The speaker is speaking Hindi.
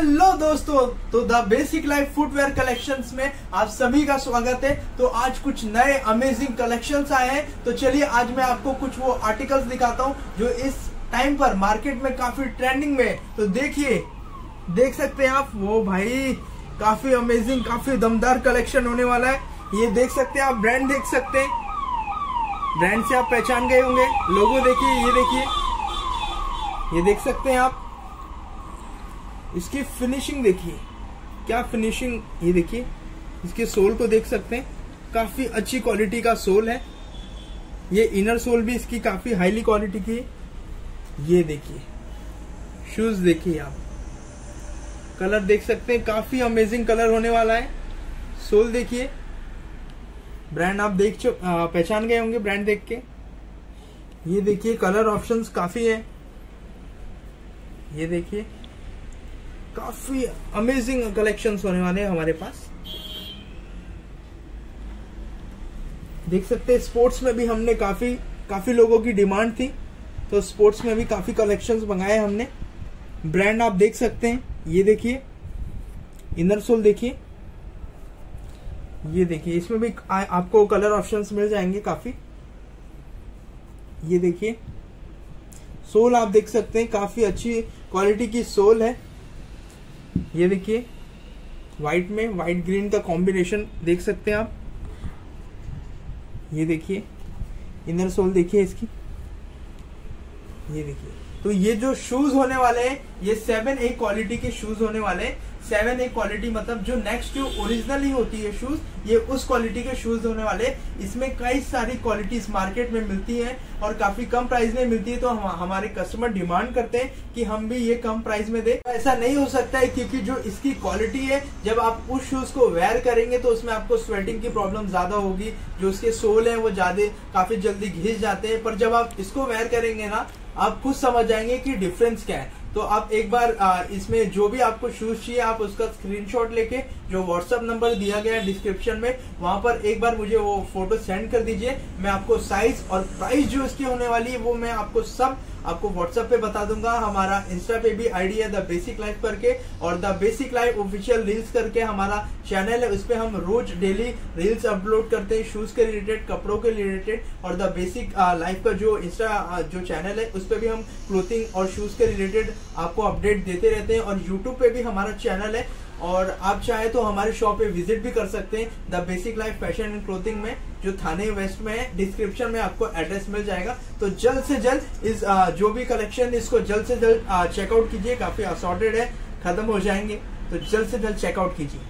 हेलो दोस्तों तो the basic life footwear collections में आप सभी का स्वागत है। तो आज कुछ नए अमेजिंग कलेक्शंस आए हैं। तो चलिए आज मैं आपको कुछ वो आर्टिकल्स दिखाता हूँ, जो इस टाइम पर मार्केट में काफ़ी ट्रेंडिंग में है। तो देखिए, देख सकते हैं आप, वो भाई, काफ़ी अमेजिंग काफ़ी दमदार कलेक्शन होने वाला है। ये देख सकते हैं आप ब्रांड देख सकते हैं। ब्रांड से आप पहचान गए होंगे। लोगो देखिए, ये देखिए। ये देख सकते हैं आप। इसकी फिनिशिंग देखिए। क्या फिनिशिंग ये देखिए। इसके सोल को देख सकते हैं। काफ़ी अच्छी क्वालिटी का सोल है। ये इनर सोल भी इसकी काफ़ी हाईली क्वालिटी की है। ये देखिए। शूज़ देखिए आप। कलर देख सकते हैं। काफ़ी अमेजिंग कलर होने वाला है। सोल देखिए। ब्रांड आप देख पहचान गए होंगे ब्रांड देख के। ये देखिए कलर ऑप्शंस काफ़ी है। ये देखिए। काफ़ी अमेजिंग कलेक्शन होने वाले हैं हमारे पास। देख सकते हैं स्पोर्ट्स में भी हमने काफ़ी काफ़ी लोगों की डिमांड थी तो स्पोर्ट्स में भी काफ़ी कलेक्शंस मंगाए हमने। ब्रांड आप देख सकते हैं ये देखिए इनर सोल देखिए। ये देखिए इसमें भी आ, आपको कलर ऑप्शंस मिल जाएँगे काफ़ी। ये देखिए सोल आप देख सकते हैं काफ़ी अच्छी क्वालिटी की सोल है। ये देखिए व्हाइट में व्हाइट ग्रीन का कॉम्बिनेशन देख सकते हैं आप। ये देखिए इनर सोल देखिए इसकी। ये देखिए। तो ये जो शूज़ होने वाले हैं, ये सेवन ए क्वालिटी के शूज़ होने वाले हैं। सेवन ए क्वालिटी मतलब जो नेक्स्ट जो ओरिजिनल ही होती है शूज़ ये उस क्वालिटी के शूज़ होने वाले इसमें कई सारी क्वालिटीज मार्केट में मिलती है और काफ़ी कम प्राइस में मिलती है तो हम, हमारे कस्टमर डिमांड करते हैं कि हम भी ये कम प्राइस में दे। ऐसा नहीं हो सकता है, क्योंकि जो इसकी क्वालिटी है, जब आप उस शूज़ को वेयर करेंगे तो उसमें आपको स्वेटिंग की प्रॉब्लम ज़्यादा होगी। जो उसके सोल है, वो ज़्यादा, काफ़ी जल्दी घिस जाते हैं। पर जब आप इसको वेयर करेंगे ना आप खुद समझ जाएँगे कि डिफरेंस क्या है। तो आप एक बार इसमें जो भी आपको शूज़ चाहिए, आप उसका स्क्रीनशॉट लेके जो व्हाट्सएप नंबर दिया गया है डिस्क्रिप्शन में, वहाँ पर एक बार मुझे वो फ़ोटो सेंड कर दीजिए। मैं आपको साइज़ और प्राइस जो इसकी होने वाली है, वो मैं आपको सब आपको व्हाट्सएप पे बता दूँगा, हमारा इंस्टा पे भी आईडी है द बेसिक लाइफ करके, और the basic life official reels करके हमारा चैनल है, उस पर हम रोज डेली रील्स अपलोड करते हैं शूज़ के रिलेटेड कपड़ों के रिलेटेड और द बेसिक लाइफ का जो इंस्टा जो चैनल है, उस पर भी हम क्लोथिंग और शूज़ के रिलेटेड आपको अपडेट देते रहते हैं, और यूट्यूब पे भी हमारा चैनल है। और आप चाहे तो हमारे शॉप पे विज़िट भी कर सकते हैं the basic life fashion and clothing में, जो थाने वेस्ट में है डिस्क्रिप्शन में आपको एड्रेस मिल जाएगा। तो जल्द से जल्द इस जो भी कलेक्शन इसको जल्द से जल्द चेकआउट कीजिए, काफ़ी असॉर्टेड है, खत्म हो जाएँगे। तो जल्द से जल्द चेकआउट कीजिए।